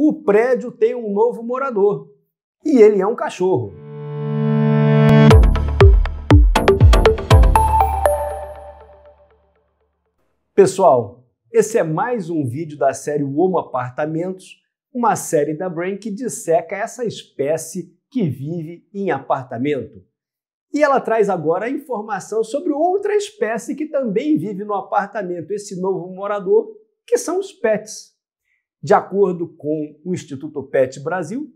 o prédio tem um novo morador e ele é um cachorro. Pessoal, esse é mais um vídeo da série Homo Apartamentos, uma série da Brain que disseca essa espécie que vive em apartamento. E ela traz agora a informação sobre outra espécie que também vive no apartamento, esse novo morador, que são os pets. De acordo com o Instituto Pet Brasil,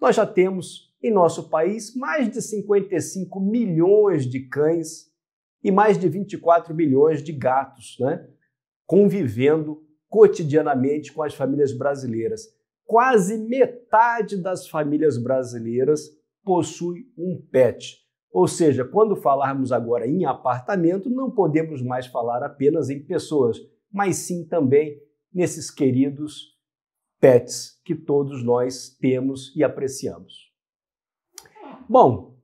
nós já temos em nosso país mais de 55 milhões de cães e mais de 24 milhões de gatos, né? convivendo cotidianamente com as famílias brasileiras. Quase metade das famílias brasileiras possui um pet. Ou seja, quando falarmos agora em apartamento, não podemos mais falar apenas em pessoas, mas sim também nesses queridos pets que todos nós temos e apreciamos. Bom,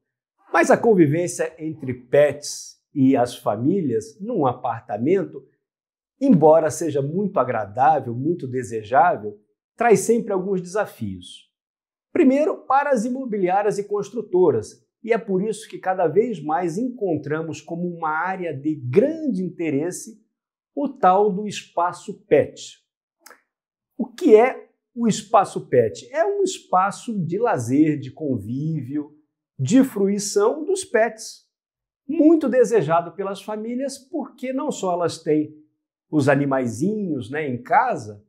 mas a convivência entre pets e as famílias num apartamento embora seja muito agradável, muito desejável, traz sempre alguns desafios. Primeiro, para as imobiliárias e construtoras, e é por isso que cada vez mais encontramos como uma área de grande interesse o tal do espaço PET. O que é o espaço PET? É um espaço de lazer, de convívio, de fruição dos pets. Muito desejado pelas famílias, porque não só elas têm os animaizinhos né, em casa,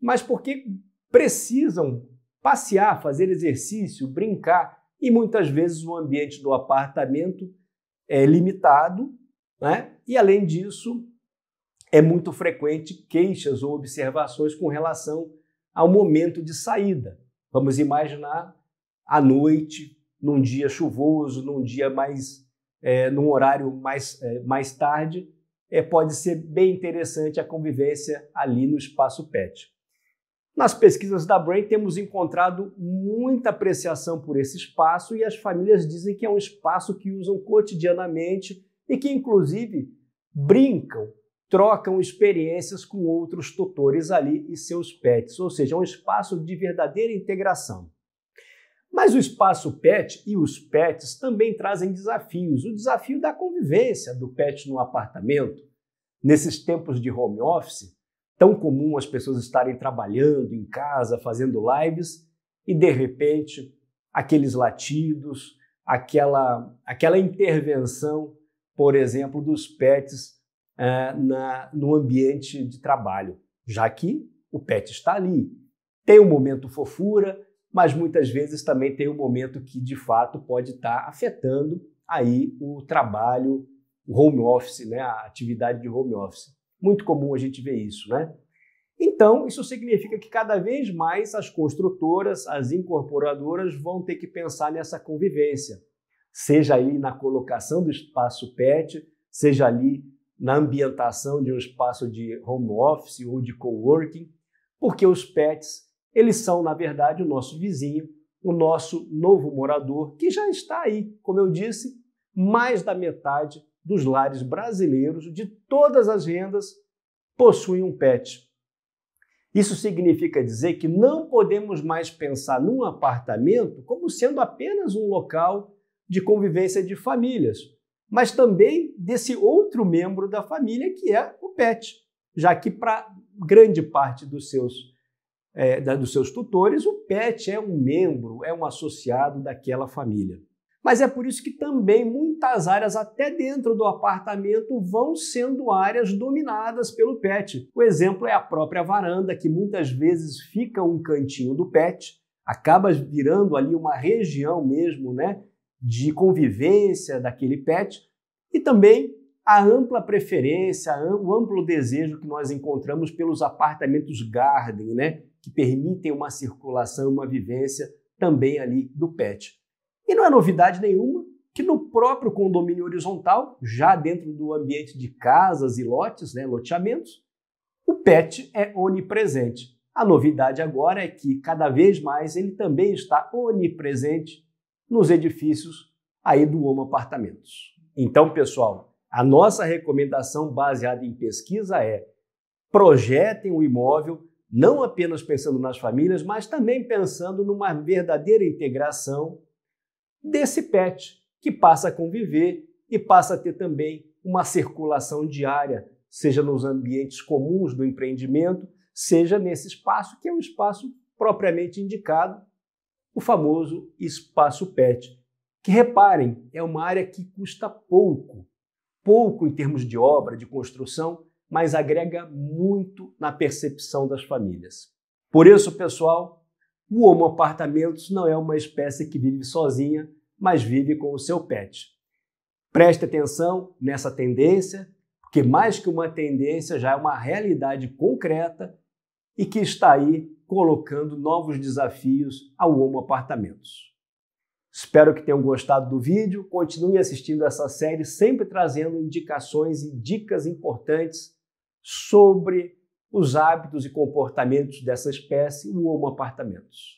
mas porque precisam passear, fazer exercício, brincar. E muitas vezes o ambiente do apartamento é limitado, né? e além disso, é muito frequente queixas ou observações com relação ao momento de saída. Vamos imaginar à noite, num dia chuvoso, num dia mais, é, num horário mais, é, mais tarde, é, pode ser bem interessante a convivência ali no espaço PET. Nas pesquisas da Brain temos encontrado muita apreciação por esse espaço e as famílias dizem que é um espaço que usam cotidianamente e que inclusive brincam, trocam experiências com outros tutores ali e seus pets, ou seja, é um espaço de verdadeira integração. Mas o espaço pet e os pets também trazem desafios. O desafio da convivência do pet no apartamento. Nesses tempos de home office, tão comum as pessoas estarem trabalhando em casa, fazendo lives, e de repente aqueles latidos, aquela, aquela intervenção, por exemplo, dos pets uh, na, no ambiente de trabalho, já que o pet está ali. Tem um momento fofura, mas muitas vezes também tem um momento que de fato pode estar afetando aí o trabalho, o home office, né, a atividade de home office. Muito comum a gente ver isso, né? Então, isso significa que cada vez mais as construtoras, as incorporadoras vão ter que pensar nessa convivência, seja ali na colocação do espaço PET, seja ali na ambientação de um espaço de home office ou de coworking, porque os pets eles são, na verdade, o nosso vizinho, o nosso novo morador, que já está aí, como eu disse, mais da metade dos lares brasileiros de todas as rendas possuem um pet. Isso significa dizer que não podemos mais pensar num apartamento como sendo apenas um local de convivência de famílias, mas também desse outro membro da família que é o pet, já que para grande parte dos seus é, da, dos seus tutores, o pet é um membro, é um associado daquela família. Mas é por isso que também muitas áreas, até dentro do apartamento, vão sendo áreas dominadas pelo pet. O exemplo é a própria varanda, que muitas vezes fica um cantinho do pet, acaba virando ali uma região mesmo, né, de convivência daquele pet, e também a ampla preferência, o amplo desejo que nós encontramos pelos apartamentos garden, né, que permitem uma circulação, uma vivência também ali do PET. E não é novidade nenhuma que no próprio condomínio horizontal, já dentro do ambiente de casas e lotes, né, loteamentos, o PET é onipresente. A novidade agora é que cada vez mais ele também está onipresente nos edifícios aí do Homo Apartamentos. Então, pessoal, a nossa recomendação baseada em pesquisa é projetem o imóvel não apenas pensando nas famílias, mas também pensando numa verdadeira integração desse pet que passa a conviver e passa a ter também uma circulação diária, seja nos ambientes comuns do empreendimento, seja nesse espaço que é um espaço propriamente indicado, o famoso espaço pet. Que reparem, é uma área que custa pouco, pouco em termos de obra, de construção, mas agrega muito na percepção das famílias. Por isso, pessoal, o Homo Apartamentos não é uma espécie que vive sozinha, mas vive com o seu pet. Preste atenção nessa tendência, porque mais que uma tendência, já é uma realidade concreta e que está aí colocando novos desafios ao Homo Apartamentos. Espero que tenham gostado do vídeo. Continue assistindo essa série, sempre trazendo indicações e dicas importantes sobre os hábitos e comportamentos dessa espécie, o Homo Apartamentos.